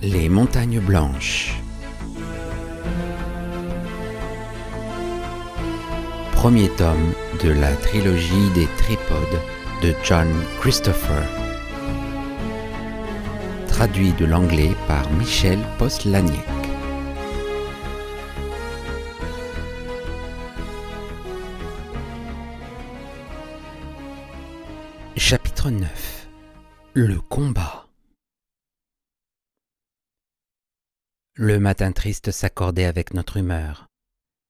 Les montagnes blanches. Premier tome de la trilogie des tripodes de John Christopher. Traduit de l'anglais par Michel Postlaniec. Chapitre 9 Le combat Le matin triste s'accordait avec notre humeur.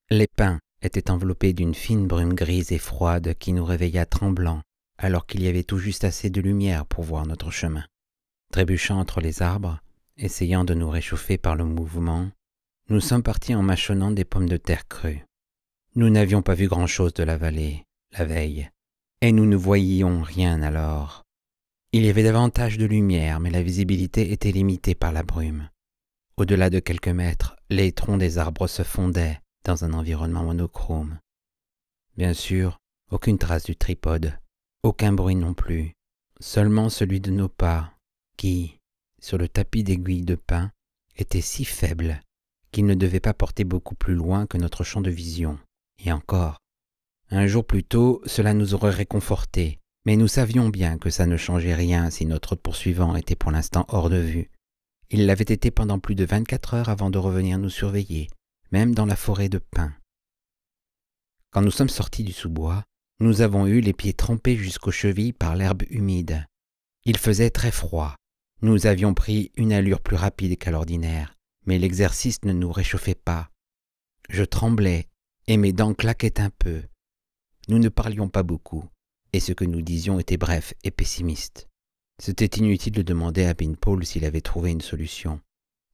Les pins étaient enveloppés d'une fine brume grise et froide qui nous réveilla tremblants alors qu'il y avait tout juste assez de lumière pour voir notre chemin. Trébuchant entre les arbres, essayant de nous réchauffer par le mouvement, nous sommes partis en mâchonnant des pommes de terre crues. Nous n'avions pas vu grand-chose de la vallée, la veille, et nous ne voyions rien alors. Il y avait davantage de lumière, mais la visibilité était limitée par la brume. Au-delà de quelques mètres, les troncs des arbres se fondaient dans un environnement monochrome. Bien sûr, aucune trace du tripode, aucun bruit non plus, seulement celui de nos pas, qui, sur le tapis d'aiguilles de pin, était si faible qu'il ne devait pas porter beaucoup plus loin que notre champ de vision. Et encore, un jour plus tôt, cela nous aurait réconfortés, mais nous savions bien que ça ne changeait rien si notre poursuivant était pour l'instant hors de vue. Il l'avait été pendant plus de vingt-quatre heures avant de revenir nous surveiller, même dans la forêt de pins. Quand nous sommes sortis du sous-bois, nous avons eu les pieds trempés jusqu'aux chevilles par l'herbe humide. Il faisait très froid. Nous avions pris une allure plus rapide qu'à l'ordinaire, mais l'exercice ne nous réchauffait pas. Je tremblais, et mes dents claquaient un peu. Nous ne parlions pas beaucoup, et ce que nous disions était bref et pessimiste. C'était inutile de demander à Paul s'il avait trouvé une solution.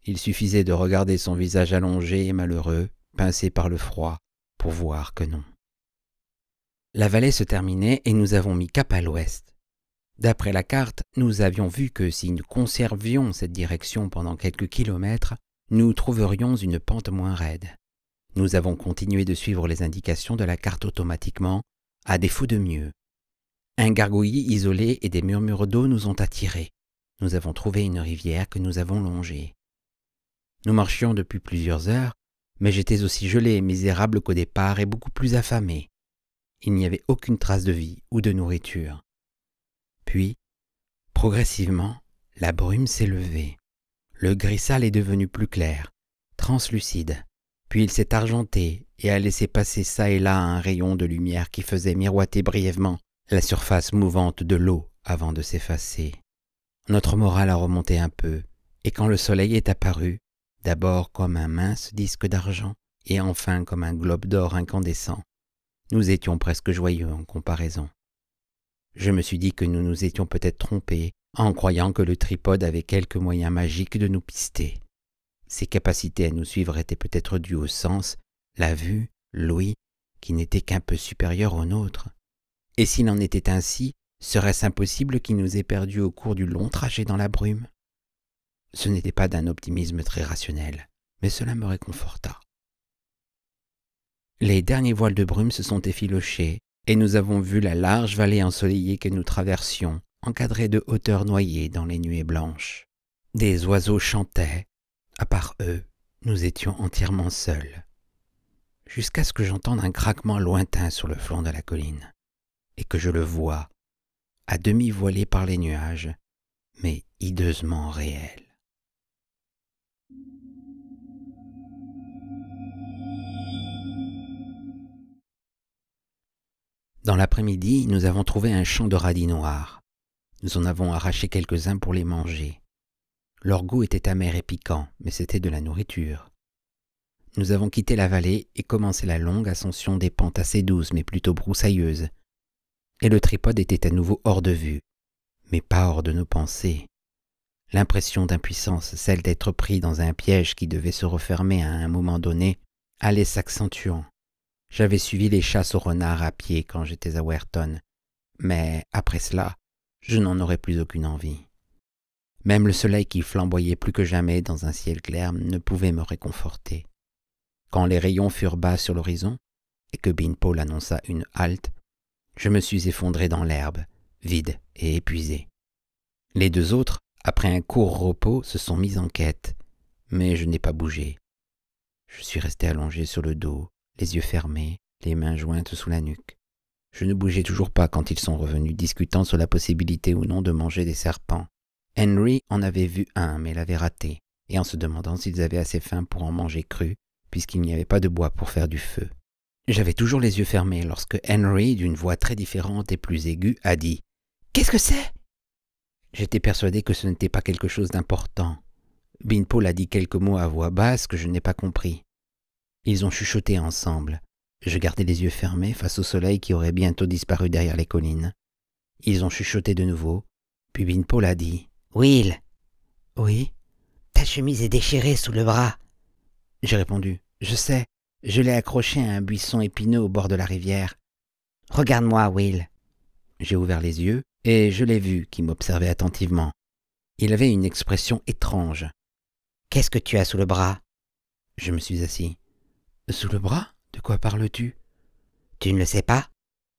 Il suffisait de regarder son visage allongé et malheureux, pincé par le froid, pour voir que non. La vallée se terminait et nous avons mis cap à l'ouest. D'après la carte, nous avions vu que si nous conservions cette direction pendant quelques kilomètres, nous trouverions une pente moins raide. Nous avons continué de suivre les indications de la carte automatiquement, à défaut de mieux. Un gargouillis isolé et des murmures d'eau nous ont attirés. Nous avons trouvé une rivière que nous avons longée. Nous marchions depuis plusieurs heures, mais j'étais aussi gelé et misérable qu'au départ et beaucoup plus affamé. Il n'y avait aucune trace de vie ou de nourriture. Puis, progressivement, la brume s'est levée. Le gris sale est devenu plus clair, translucide. Puis il s'est argenté et a laissé passer çà et là un rayon de lumière qui faisait miroiter brièvement la surface mouvante de l'eau avant de s'effacer. Notre morale a remonté un peu, et quand le soleil est apparu, d'abord comme un mince disque d'argent, et enfin comme un globe d'or incandescent, nous étions presque joyeux en comparaison. Je me suis dit que nous nous étions peut-être trompés en croyant que le tripode avait quelque moyen magique de nous pister. Ses capacités à nous suivre étaient peut-être dues au sens, la vue, l'ouïe, qui n'était qu'un peu supérieur au nôtre. Et s'il en était ainsi, serait-ce impossible qu'il nous ait perdus au cours du long trajet dans la brume? Ce n'était pas d'un optimisme très rationnel, mais cela me réconforta. Les derniers voiles de brume se sont effilochés, et nous avons vu la large vallée ensoleillée que nous traversions, encadrée de hauteurs noyées dans les nuées blanches. Des oiseaux chantaient, à part eux, nous étions entièrement seuls, jusqu'à ce que j'entende un craquement lointain sur le flanc de la colline, et que je le vois, à demi voilé par les nuages, mais hideusement réel. Dans l'après-midi, nous avons trouvé un champ de radis noirs. Nous en avons arraché quelques-uns pour les manger. Leur goût était amer et piquant, mais c'était de la nourriture. Nous avons quitté la vallée et commencé la longue ascension des pentes assez douces mais plutôt broussailleuses. Et le tripode était à nouveau hors de vue, mais pas hors de nos pensées. L'impression d'impuissance, celle d'être pris dans un piège qui devait se refermer à un moment donné, allait s'accentuant. J'avais suivi les chasses au renard à pied quand j'étais à Werton, mais après cela, je n'en aurais plus aucune envie. Même le soleil qui flamboyait plus que jamais dans un ciel clair ne pouvait me réconforter. Quand les rayons furent bas sur l'horizon et que Paul annonça une halte, je me suis effondré dans l'herbe, vide et épuisé. Les deux autres, après un court repos, se sont mis en quête, mais je n'ai pas bougé. Je suis resté allongé sur le dos, les yeux fermés, les mains jointes sous la nuque. Je ne bougeais toujours pas quand ils sont revenus discutant sur la possibilité ou non de manger des serpents. Henry en avait vu un, mais l'avait raté, et en se demandant s'ils avaient assez faim pour en manger cru, puisqu'il n'y avait pas de bois pour faire du feu. J'avais toujours les yeux fermés lorsque Henry, d'une voix très différente et plus aiguë, a dit Qu'est-ce que c'est? J'étais persuadé que ce n'était pas quelque chose d'important. Binpole a dit quelques mots à voix basse que je n'ai pas compris. Ils ont chuchoté ensemble. Je gardais les yeux fermés face au soleil qui aurait bientôt disparu derrière les collines. Ils ont chuchoté de nouveau, puis Binpole a dit Will Oui Ta chemise est déchirée sous le bras. J'ai répondu Je sais, je l'ai accrochée à un buisson épineux au bord de la rivière. Regarde-moi, Will. J'ai ouvert les yeux et je l'ai vu qui m'observait attentivement. Il avait une expression étrange. Qu'est-ce que tu as sous le bras? Je me suis assis. Sous le bras? De quoi parles-tu? Tu ne le sais pas?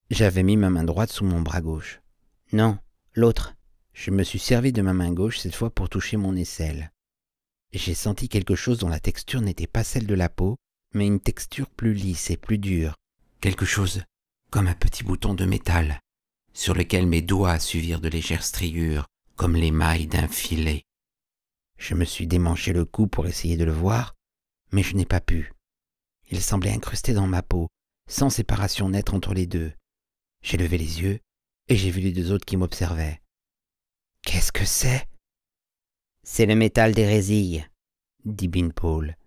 J'avais mis ma main droite sous mon bras gauche. Non, l'autre. Je me suis servi de ma main gauche cette fois pour toucher mon aisselle. J'ai senti quelque chose dont la texture n'était pas celle de la peau, mais une texture plus lisse et plus dure. Quelque chose comme un petit bouton de métal, sur lequel mes doigts suivirent de légères striures, comme les mailles d'un filet. Je me suis démanché le cou pour essayer de le voir, mais je n'ai pas pu. Il semblait incrusté dans ma peau, sans séparation nette entre les deux. J'ai levé les yeux, et j'ai vu les deux autres qui m'observaient. Qu'est-ce que c'est C'est le métal des résilles, dit Paul.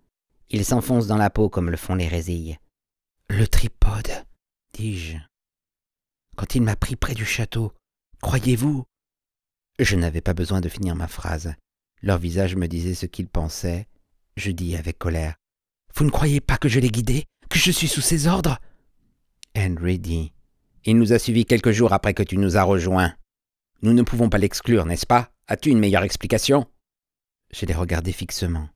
Il s'enfonce dans la peau comme le font les résilles. Le tripode, dis-je. Quand il m'a pris près du château, croyez-vous? Je n'avais pas besoin de finir ma phrase. Leur visage me disait ce qu'ils pensaient. Je dis avec colère. Vous ne croyez pas que je l'ai guidé? Que je suis sous ses ordres? Henry dit. Il nous a suivis quelques jours après que tu nous as rejoints. Nous ne pouvons pas l'exclure, n'est-ce pas? As-tu une meilleure explication? Je les regardais fixement.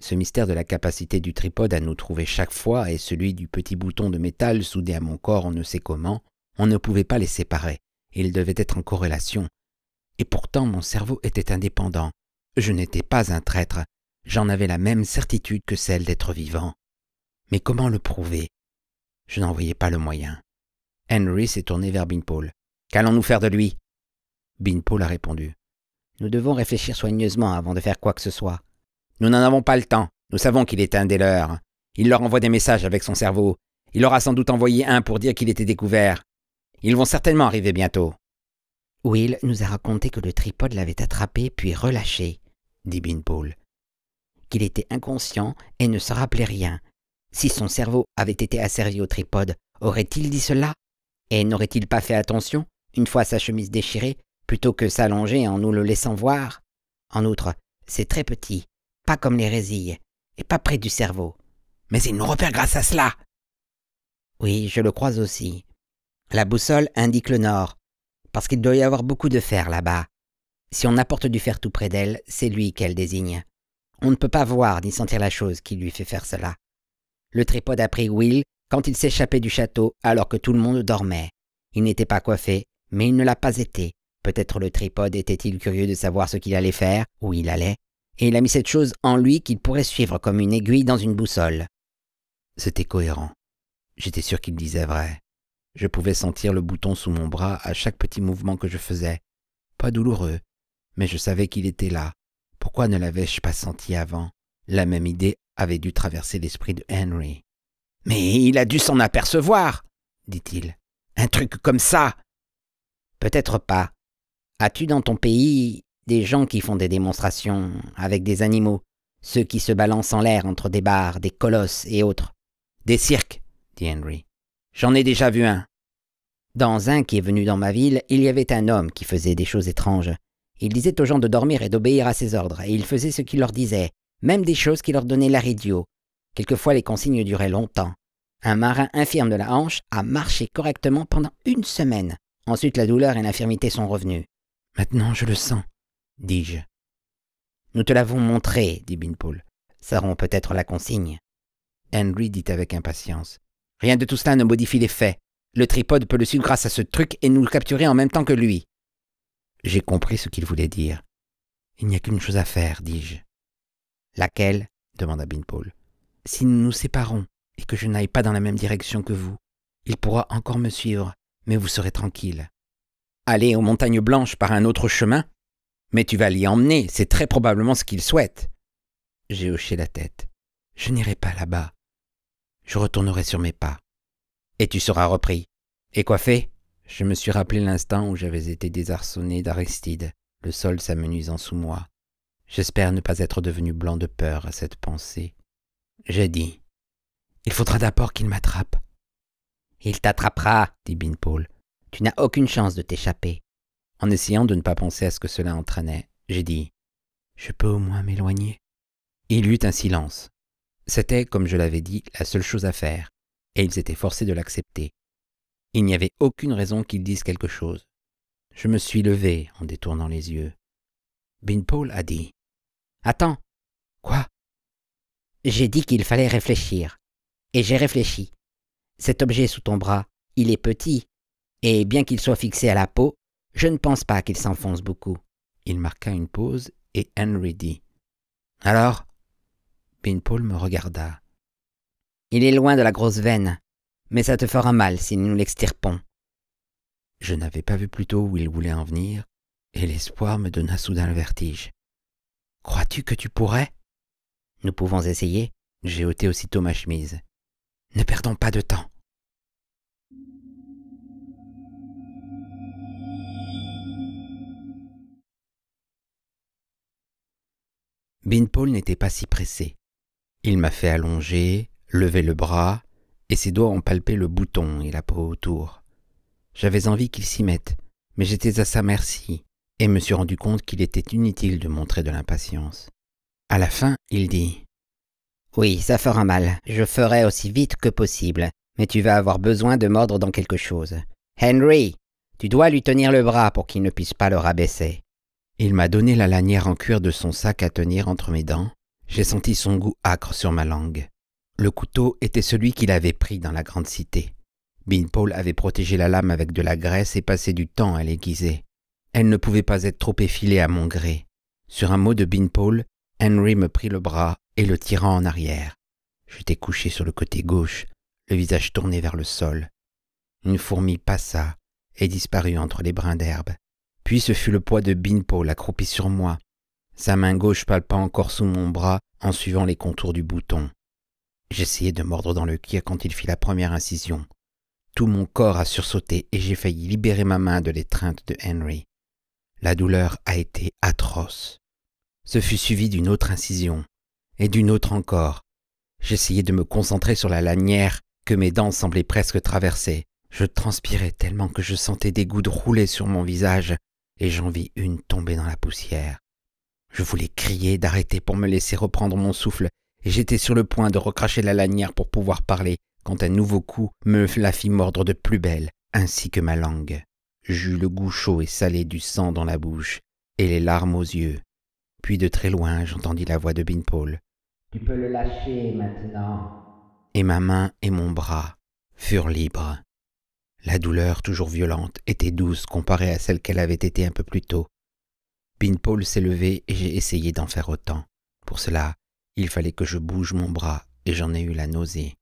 Ce mystère de la capacité du tripode à nous trouver chaque fois et celui du petit bouton de métal soudé à mon corps on ne sait comment, on ne pouvait pas les séparer. Ils devaient être en corrélation. Et pourtant mon cerveau était indépendant. Je n'étais pas un traître. J'en avais la même certitude que celle d'être vivant. Mais comment le prouver? Je n'en voyais pas le moyen. Henry s'est tourné vers Binpole. Qu'allons-nous faire de lui? Binpole a répondu. Nous devons réfléchir soigneusement avant de faire quoi que ce soit. Nous n'en avons pas le temps. Nous savons qu'il est un des leurs. Il leur envoie des messages avec son cerveau. Il leur a sans doute envoyé un pour dire qu'il était découvert. Ils vont certainement arriver bientôt. Will nous a raconté que le tripode l'avait attrapé puis relâché, dit Binpole. Qu'il était inconscient et ne se rappelait rien. Si son cerveau avait été asservi au tripode, aurait-il dit cela? Et n'aurait-il pas fait attention, une fois sa chemise déchirée, plutôt que s'allonger en nous le laissant voir? En outre, c'est très petit, pas comme les résilles, et pas près du cerveau. Mais il nous repère grâce à cela. Oui, je le crois aussi. La boussole indique le nord, parce qu'il doit y avoir beaucoup de fer là-bas. Si on apporte du fer tout près d'elle, c'est lui qu'elle désigne. On ne peut pas voir ni sentir la chose qui lui fait faire cela. Le tripode a pris Will quand il s'échappait du château alors que tout le monde dormait. Il n'était pas coiffé, mais il ne l'a pas été. Peut-être le tripode était-il curieux de savoir ce qu'il allait faire, où il allait, et il a mis cette chose en lui qu'il pourrait suivre comme une aiguille dans une boussole. C'était cohérent. J'étais sûr qu'il disait vrai. Je pouvais sentir le bouton sous mon bras à chaque petit mouvement que je faisais. Pas douloureux, mais je savais qu'il était là. Pourquoi ne l'avais-je pas senti avant? La même idée avait dû traverser l'esprit de Henry. Mais il a dû s'en apercevoir, dit-il. Un truc comme ça. Peut-être pas. As-tu dans ton pays des gens qui font des démonstrations avec des animaux, ceux qui se balancent en l'air entre des bars, des colosses et autres Des cirques, dit Henry. J'en ai déjà vu un. Dans un qui est venu dans ma ville, il y avait un homme qui faisait des choses étranges. Il disait aux gens de dormir et d'obéir à ses ordres, et il faisait ce qu'il leur disait, même des choses qui leur donnaient l'air idiot. Quelquefois les consignes duraient longtemps. Un marin infirme de la hanche a marché correctement pendant une semaine. Ensuite la douleur et l'infirmité sont revenues. Maintenant je le sens, dis-je. Nous te l'avons montré, dit Binpool. Ça rend peut-être la consigne. Henry dit avec impatience. Rien de tout cela ne modifie les faits. Le tripode peut le suivre grâce à ce truc et nous le capturer en même temps que lui. J'ai compris ce qu'il voulait dire. Il n'y a qu'une chose à faire, dis-je. Laquelle? demanda Binpole. Si nous nous séparons et que je n'aille pas dans la même direction que vous, il pourra encore me suivre, mais vous serez tranquille. Aller aux montagnes blanches par un autre chemin Mais tu vas l'y emmener, c'est très probablement ce qu'il souhaite. J'ai hoché la tête. Je n'irai pas là-bas. Je retournerai sur mes pas. Et tu seras repris. Et coiffé? Je me suis rappelé l'instant où j'avais été désarçonné d'Aristide, le sol s'amenuisant sous moi. J'espère ne pas être devenu blanc de peur à cette pensée. J'ai dit Il faudra d'abord qu'il m'attrape. Il t'attrapera, dit Binpole. Tu n'as aucune chance de t'échapper. En essayant de ne pas penser à ce que cela entraînait, j'ai dit Je peux au moins m'éloigner. Il y eut un silence. C'était, comme je l'avais dit, la seule chose à faire, et ils étaient forcés de l'accepter. Il n'y avait aucune raison qu'ils disent quelque chose. Je me suis levé en détournant les yeux. Binpole a dit Attends. Quoi? J'ai dit qu'il fallait réfléchir. Et j'ai réfléchi. Cet objet sous ton bras, il est petit, et bien qu'il soit fixé à la peau, je ne pense pas qu'il s'enfonce beaucoup. Il marqua une pause et Henry dit Alors Binpole me regarda. Il est loin de la grosse veine, mais ça te fera mal si nous l'extirpons. Je n'avais pas vu plus tôt où il voulait en venir, et l'espoir me donna soudain le vertige. Crois-tu que tu pourrais Nous pouvons essayer. J'ai ôté aussitôt ma chemise. Ne perdons pas de temps. Binpole n'était pas si pressé. Il m'a fait allonger, lever le bras, et ses doigts ont palpé le bouton et la peau autour. J'avais envie qu'il s'y mette, mais j'étais à sa merci, et me suis rendu compte qu'il était inutile de montrer de l'impatience. À la fin, il dit Oui, ça fera mal. Je ferai aussi vite que possible, mais tu vas avoir besoin de mordre dans quelque chose. Henry, tu dois lui tenir le bras pour qu'il ne puisse pas le rabaisser. Il m'a donné la lanière en cuir de son sac à tenir entre mes dents. J'ai senti son goût âcre sur ma langue. Le couteau était celui qu'il avait pris dans la grande cité. Binpole avait protégé la lame avec de la graisse et passé du temps à l'aiguiser. Elle ne pouvait pas être trop effilée à mon gré. Sur un mot de Binpole, Henry me prit le bras et le tira en arrière. J'étais couché sur le côté gauche, le visage tourné vers le sol. Une fourmi passa et disparut entre les brins d'herbe. Puis ce fut le poids de Binpole accroupi sur moi, sa main gauche palpa encore sous mon bras en suivant les contours du bouton. J'essayai de mordre dans le cuir quand il fit la première incision. Tout mon corps a sursauté et j'ai failli libérer ma main de l'étreinte de Henry. La douleur a été atroce. Ce fut suivi d'une autre incision, et d'une autre encore. J'essayais de me concentrer sur la lanière que mes dents semblaient presque traverser. Je transpirais tellement que je sentais des gouttes rouler sur mon visage et j'en vis une tomber dans la poussière. Je voulais crier d'arrêter pour me laisser reprendre mon souffle, et j'étais sur le point de recracher la lanière pour pouvoir parler, quand un nouveau coup me la fit mordre de plus belle, ainsi que ma langue. J'eus le goût chaud et salé du sang dans la bouche, et les larmes aux yeux. Puis de très loin j'entendis la voix de Binpole. Tu peux le lâcher maintenant. Et ma main et mon bras furent libres. La douleur, toujours violente, était douce comparée à celle qu'elle avait été un peu plus tôt. Pinpole s'est levé et j'ai essayé d'en faire autant. Pour cela, il fallait que je bouge mon bras et j'en ai eu la nausée.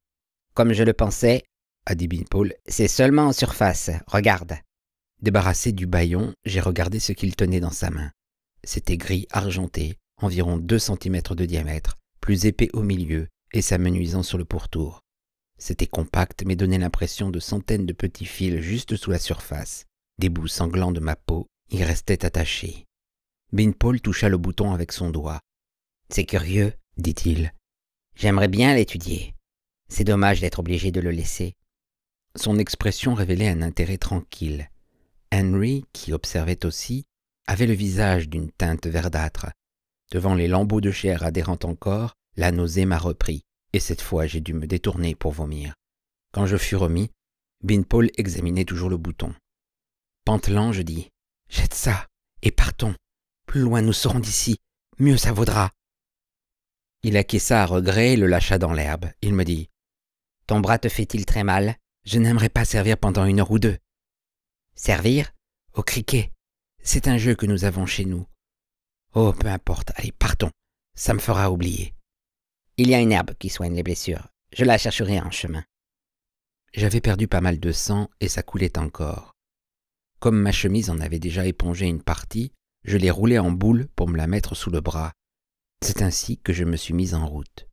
Comme je le pensais, a dit Binpole, c'est seulement en surface. Regarde. Débarrassé du baillon, j'ai regardé ce qu'il tenait dans sa main. C'était gris argenté, environ deux centimètres de diamètre, plus épais au milieu et s'amenuisant sur le pourtour. C'était compact mais donnait l'impression de centaines de petits fils juste sous la surface. Des bouts sanglants de ma peau y restaient attachés. Binpole toucha le bouton avec son doigt. C'est curieux, dit-il. J'aimerais bien l'étudier. C'est dommage d'être obligé de le laisser. Son expression révélait un intérêt tranquille. Henry, qui observait aussi, avait le visage d'une teinte verdâtre. Devant les lambeaux de chair adhérant encore, la nausée m'a repris et cette fois j'ai dû me détourner pour vomir. Quand je fus remis, Binpole examinait toujours le bouton. Pantelant, je dis Jette ça, et partons. Plus loin nous serons d'ici, mieux ça vaudra. Il acquiesça à regret et le lâcha dans l'herbe. Il me dit Ton bras te fait-il très mal? Je n'aimerais pas servir pendant une heure ou deux. Servir? Au cricket. C'est un jeu que nous avons chez nous. Oh, peu importe, allez, partons. Ça me fera oublier. Il y a une herbe qui soigne les blessures. Je la chercherai en chemin. J'avais perdu pas mal de sang et ça coulait encore. Comme ma chemise en avait déjà épongé une partie, je l'ai roulée en boule pour me la mettre sous le bras. C'est ainsi que je me suis mise en route.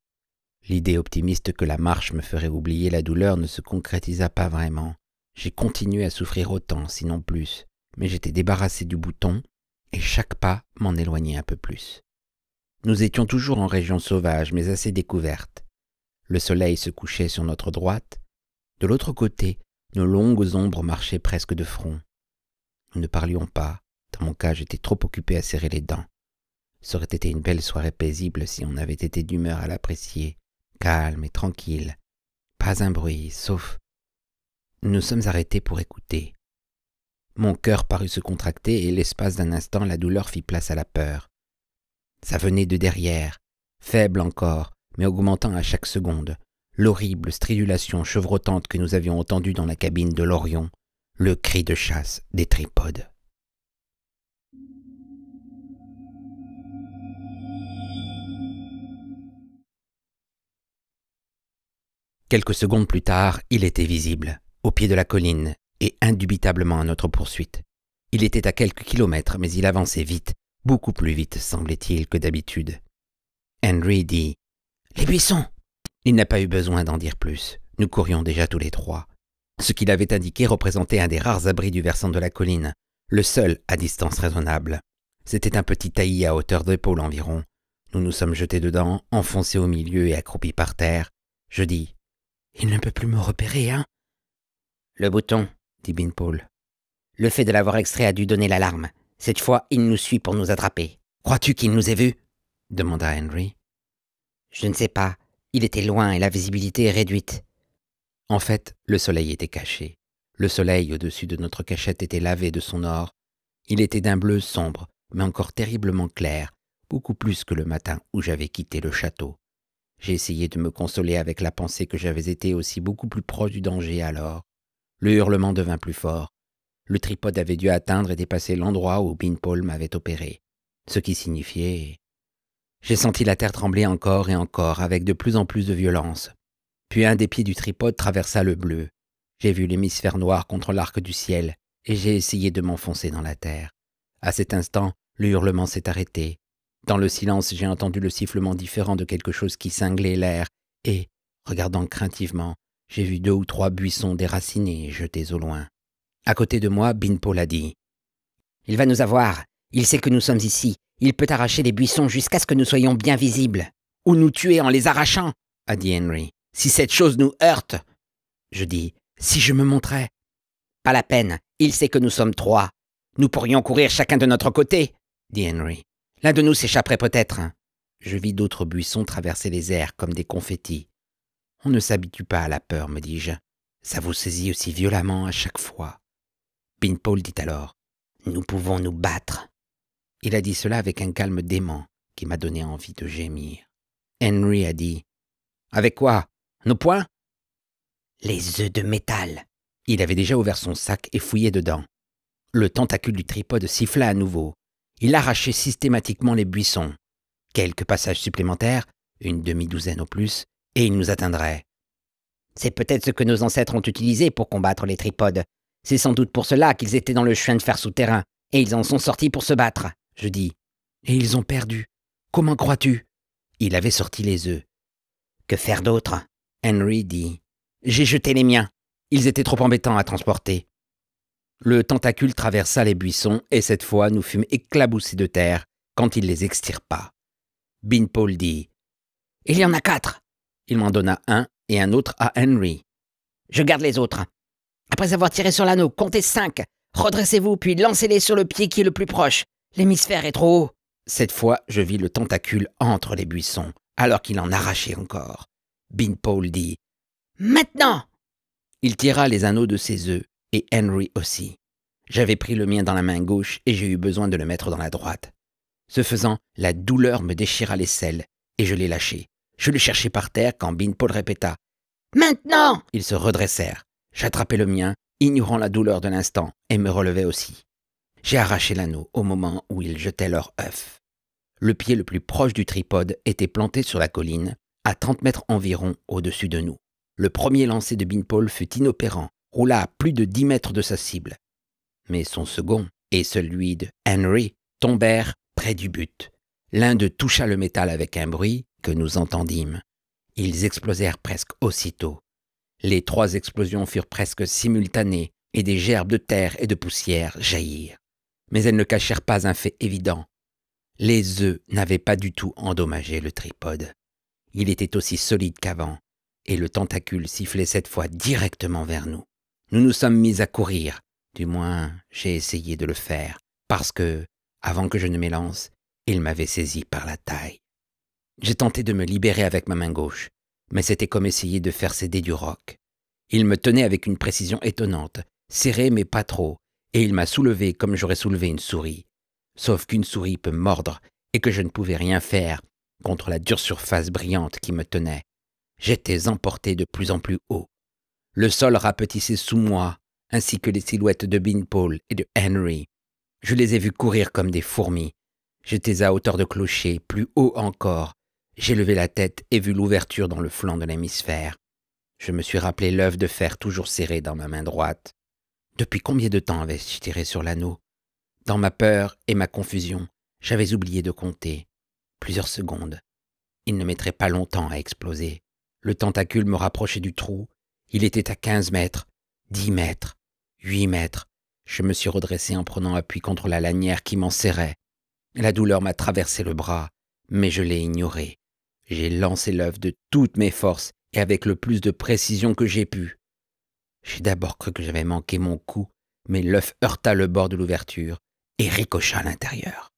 L'idée optimiste que la marche me ferait oublier la douleur ne se concrétisa pas vraiment. J'ai continué à souffrir autant, sinon plus, mais j'étais débarrassé du bouton, et chaque pas m'en éloignait un peu plus. Nous étions toujours en région sauvage, mais assez découverte. Le soleil se couchait sur notre droite. De l'autre côté, nos longues ombres marchaient presque de front. Nous ne parlions pas. Dans mon cas, j'étais trop occupé à serrer les dents. Ça aurait été une belle soirée paisible si on avait été d'humeur à l'apprécier, calme et tranquille. Pas un bruit, sauf... Nous nous sommes arrêtés pour écouter. Mon cœur parut se contracter et l'espace d'un instant la douleur fit place à la peur. Ça venait de derrière, faible encore, mais augmentant à chaque seconde, l'horrible stridulation chevrotante que nous avions entendue dans la cabine de l'Orion, le cri de chasse des tripodes. Quelques secondes plus tard, il était visible, au pied de la colline, et indubitablement à notre poursuite. Il était à quelques kilomètres, mais il avançait vite, beaucoup plus vite, semblait-il, que d'habitude. Henry dit Les buissons Il n'a pas eu besoin d'en dire plus. Nous courions déjà tous les trois. Ce qu'il avait indiqué représentait un des rares abris du versant de la colline, le seul à distance raisonnable. C'était un petit taillis à hauteur d'épaule environ. Nous nous sommes jetés dedans, enfoncés au milieu et accroupis par terre. Je dis Il ne peut plus me repérer, hein Le bouton, dit Paul. Le fait de l'avoir extrait a dû donner l'alarme. Cette fois, il nous suit pour nous attraper. Crois-tu qu'il nous ait vus? demanda Henry. Je ne sais pas. Il était loin et la visibilité est réduite. En fait, le soleil était caché. Le soleil au-dessus de notre cachette était lavé de son or. Il était d'un bleu sombre, mais encore terriblement clair, beaucoup plus que le matin où j'avais quitté le château. J'ai essayé de me consoler avec la pensée que j'avais été aussi beaucoup plus proche du danger alors. Le hurlement devint plus fort. Le tripode avait dû atteindre et dépasser l'endroit où Paul m'avait opéré, ce qui signifiait... J'ai senti la terre trembler encore et encore avec de plus en plus de violence. Puis un des pieds du tripode traversa le bleu. J'ai vu l'hémisphère noir contre l'arc du ciel, et j'ai essayé de m'enfoncer dans la terre. À cet instant, le hurlement s'est arrêté. Dans le silence, j'ai entendu le sifflement différent de quelque chose qui cinglait l'air, et, regardant craintivement, j'ai vu deux ou trois buissons déracinés jetés au loin. À côté de moi, Binpol a dit Il va nous avoir. Il sait que nous sommes ici. Il peut arracher les buissons jusqu'à ce que nous soyons bien visibles. Ou nous tuer en les arrachant, a dit Henry. Si cette chose nous heurte. Je dis Si je me montrais. Pas la peine. Il sait que nous sommes trois. Nous pourrions courir chacun de notre côté, dit Henry. L'un de nous s'échapperait peut-être. Je vis d'autres buissons traverser les airs comme des confettis. On ne s'habitue pas à la peur, me dis-je. Ça vous saisit aussi violemment à chaque fois. Paul dit alors Nous pouvons nous battre. Il a dit cela avec un calme dément qui m'a donné envie de gémir. Henry a dit Avec quoi? Nos poings? Les œufs de métal. Il avait déjà ouvert son sac et fouillé dedans. Le tentacule du tripode siffla à nouveau. Il arrachait systématiquement les buissons. Quelques passages supplémentaires, une demi-douzaine au plus, et il nous atteindrait. C'est peut-être ce que nos ancêtres ont utilisé pour combattre les tripodes, c'est sans doute pour cela qu'ils étaient dans le chemin de fer souterrain, et ils en sont sortis pour se battre, je dis. Et ils ont perdu. Comment crois-tu? Il avait sorti les œufs. Que faire d'autre? Henry dit. J'ai jeté les miens. Ils étaient trop embêtants à transporter. Le tentacule traversa les buissons et cette fois nous fûmes éclaboussés de terre quand il les extirpa. Paul dit Il y en a quatre. Il m'en donna un et un autre à Henry. Je garde les autres. Après avoir tiré sur l'anneau, comptez cinq. Redressez-vous, puis lancez-les sur le pied qui est le plus proche. L'hémisphère est trop haut. Cette fois, je vis le tentacule entre les buissons, alors qu'il en arrachait encore. Paul dit Maintenant Il tira les anneaux de ses œufs, et Henry aussi. J'avais pris le mien dans la main gauche et j'ai eu besoin de le mettre dans la droite. Ce faisant, la douleur me déchira les selles, et je l'ai lâché. Je le cherchais par terre quand Paul répéta Maintenant Ils se redressèrent. J'attrapais le mien, ignorant la douleur de l'instant, et me relevais aussi. J'ai arraché l'anneau au moment où ils jetaient leur œuf. Le pied le plus proche du tripode était planté sur la colline, à 30 mètres environ au-dessus de nous. Le premier lancer de Beanpole fut inopérant, roula à plus de 10 mètres de sa cible. Mais son second et celui de Henry tombèrent près du but. L'un d'eux toucha le métal avec un bruit que nous entendîmes. Ils explosèrent presque aussitôt. Les trois explosions furent presque simultanées et des gerbes de terre et de poussière jaillirent. Mais elles ne cachèrent pas un fait évident. Les œufs n'avaient pas du tout endommagé le tripode. Il était aussi solide qu'avant, et le tentacule sifflait cette fois directement vers nous. Nous nous sommes mis à courir, du moins j'ai essayé de le faire, parce que, avant que je ne m'élance, il m'avait saisi par la taille. J'ai tenté de me libérer avec ma main gauche, mais c'était comme essayer de faire céder du roc. Il me tenait avec une précision étonnante, serré mais pas trop, et il m'a soulevé comme j'aurais soulevé une souris. Sauf qu'une souris peut mordre et que je ne pouvais rien faire contre la dure surface brillante qui me tenait. J'étais emporté de plus en plus haut. Le sol rapetissait sous moi, ainsi que les silhouettes de Beanpole et de Henry. Je les ai vus courir comme des fourmis. J'étais à hauteur de clocher, plus haut encore. J'ai levé la tête et vu l'ouverture dans le flanc de l'hémisphère. Je me suis rappelé l'œuf de fer toujours serré dans ma main droite. Depuis combien de temps avais-je tiré sur l'anneau? Dans ma peur et ma confusion, j'avais oublié de compter. Plusieurs secondes. Il ne mettrait pas longtemps à exploser. Le tentacule me rapprochait du trou. Il était à quinze mètres, dix mètres, huit mètres. Je me suis redressé en prenant appui contre la lanière qui m'en serrait. La douleur m'a traversé le bras, mais je l'ai ignoré. J'ai lancé l'œuf de toutes mes forces et avec le plus de précision que j'ai pu. J'ai d'abord cru que j'avais manqué mon coup, mais l'œuf heurta le bord de l'ouverture et ricocha à l'intérieur.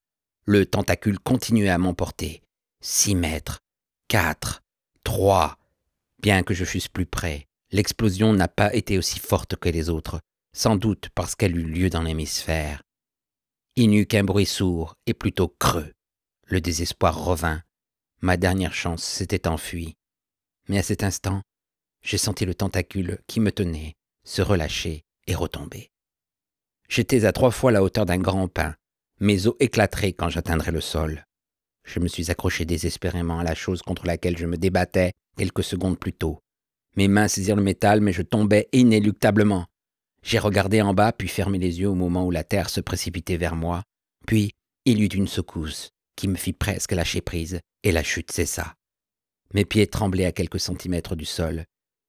Le tentacule continuait à m'emporter. Six mètres, quatre, trois. Bien que je fusse plus près, l'explosion n'a pas été aussi forte que les autres, sans doute parce qu'elle eut lieu dans l'hémisphère. Il n'y eut qu'un bruit sourd et plutôt creux. Le désespoir revint. Ma dernière chance s'était enfuie. Mais à cet instant, j'ai senti le tentacule qui me tenait se relâcher et retomber. J'étais à trois fois la hauteur d'un grand pin. Mes os éclateraient quand j'atteindrais le sol. Je me suis accroché désespérément à la chose contre laquelle je me débattais quelques secondes plus tôt. Mes mains saisirent le métal, mais je tombais inéluctablement. J'ai regardé en bas, puis fermé les yeux au moment où la terre se précipitait vers moi. Puis, il y eut une secousse qui me fit presque lâcher prise, et la chute cessa. Mes pieds tremblaient à quelques centimètres du sol.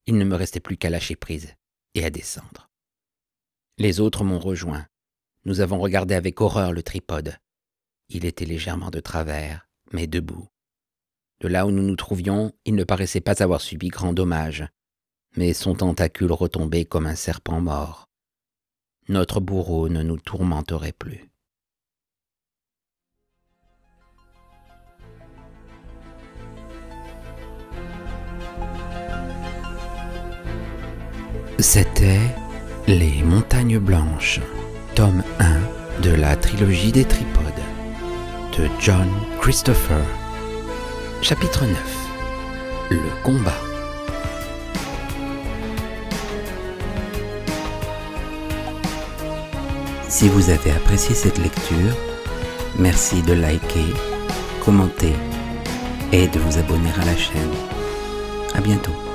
Il ne me restait plus qu'à lâcher prise et à descendre. Les autres m'ont rejoint. Nous avons regardé avec horreur le tripode. Il était légèrement de travers, mais debout. De là où nous nous trouvions, il ne paraissait pas avoir subi grand dommage, mais son tentacule retombait comme un serpent mort. Notre bourreau ne nous tourmenterait plus. C'était Les Montagnes Blanches, tome 1 de la trilogie des tripodes, de John Christopher. Chapitre 9 Le combat. Si vous avez apprécié cette lecture, merci de liker, commenter et de vous abonner à la chaîne. À bientôt.